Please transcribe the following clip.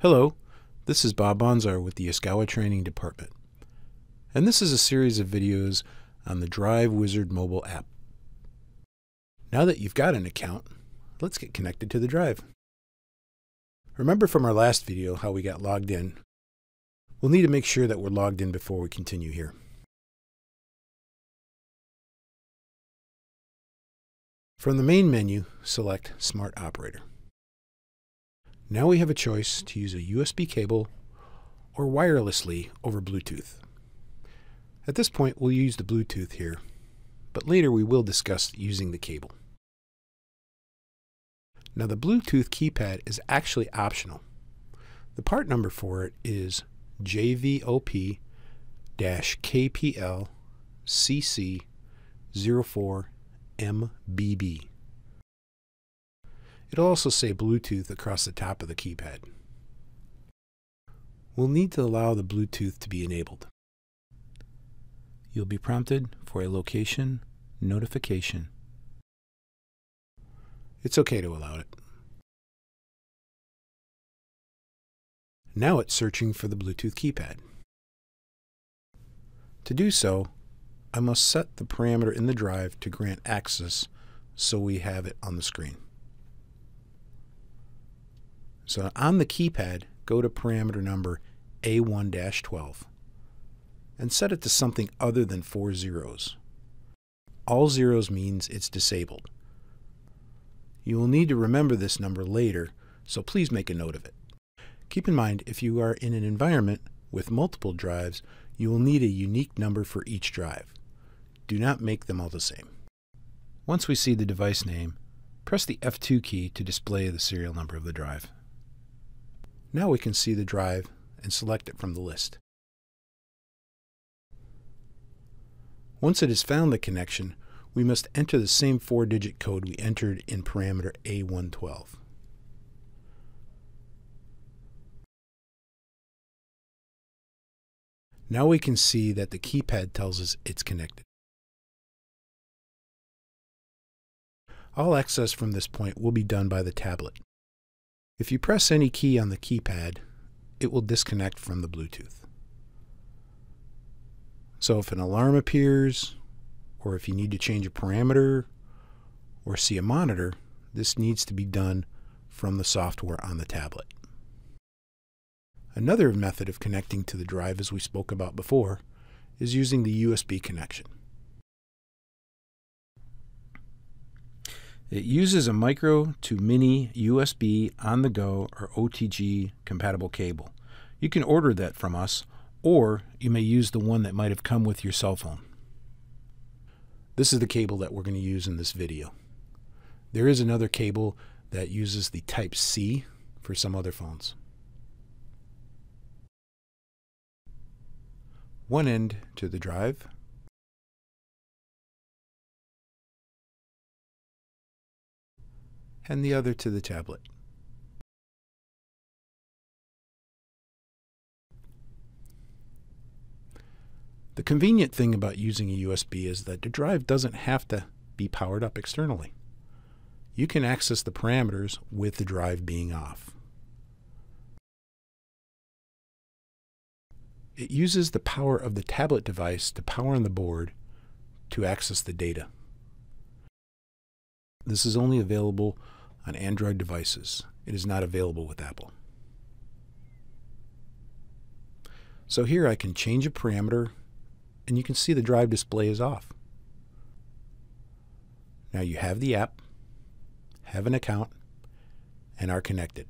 Hello, this is Bob Bonzar with the Yaskawa Training Department, and this is a series of videos on the DriveWizard mobile app. Now that you've got an account, let's get connected to the Drive. Remember from our last video how we got logged in. We'll need to make sure that we're logged in before we continue here. From the main menu, select Smart Operator. Now we have a choice to use a USB cable or wirelessly over Bluetooth. At this point, we'll use the Bluetooth here, but later we will discuss using the cable. Now the Bluetooth keypad is actually optional. The part number for it is JVOP-KPL CC04MBB. It'll also say Bluetooth across the top of the keypad. We'll need to allow the Bluetooth to be enabled. You'll be prompted for a location notification. It's okay to allow it. Now it's searching for the Bluetooth keypad. To do so, I must set the parameter in the drive to grant access so we have it on the screen. So on the keypad, go to parameter number A1-12 and set it to something other than four zeros. All zeros means it's disabled. You will need to remember this number later, so please make a note of it. Keep in mind, if you are in an environment with multiple drives, you will need a unique number for each drive. Do not make them all the same. Once we see the device name, press the F2 key to display the serial number of the drive. Now we can see the drive and select it from the list. Once it has found the connection, we must enter the same four-digit code we entered in parameter A112. Now we can see that the keypad tells us it's connected. All access from this point will be done by the tablet. If you press any key on the keypad, it will disconnect from the Bluetooth. So if an alarm appears, or if you need to change a parameter, or see a monitor, this needs to be done from the software on the tablet. Another method of connecting to the drive, as we spoke about before, is using the USB connection. It uses a micro to mini USB on the go or OTG compatible cable. You can order that from us, or you may use the one that might have come with your cell phone. This is the cable that we're going to use in this video. There is another cable that uses the Type C for some other phones. One end to the drive, and the other to the tablet. The convenient thing about using a USB is that the drive doesn't have to be powered up externally. You can access the parameters with the drive being off. It uses the power of the tablet device to power on the board to access the data. This is only available on Android devices. It is not available with Apple. So here I can change a parameter and you can see the drive display is off. Now you have the app, have an account, and are connected.